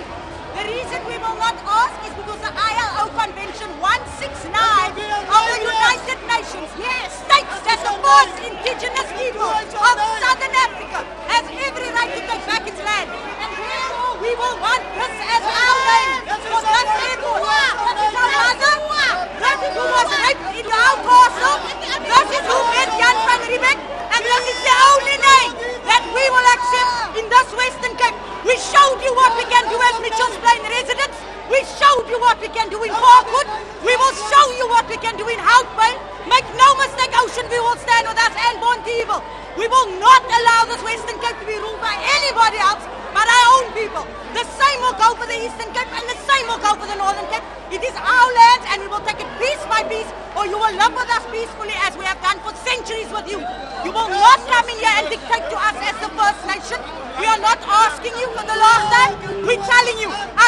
the reason we will not ask is because the ILO Convention 169 of the United Nations states that the first indigenous people of Southern Africa has every right to take back its land. And therefore we will want this as our name. For this airport, this is our mother, this is who was raped in our castle, this is who met Jan van Riebeeck, and this is the only name that we will accept in this Western Cape. We showed you what we as Mitchell's Plain residents. We showed you what we can do in Parkwood. We will show you what we can do in Hout Bay. Make no mistake, Ocean View will stand with us and Bonteheuwel. We will not allow this Western Cape to be ruled by anybody else but our own people. The same will go for the Eastern Cape and the same will go for the Northern Cape. It is our land and we will take it piece by piece or you will live with us peacefully as we have done for centuries with you. You will not come in here and dictate to us as the First Nation. We're telling you,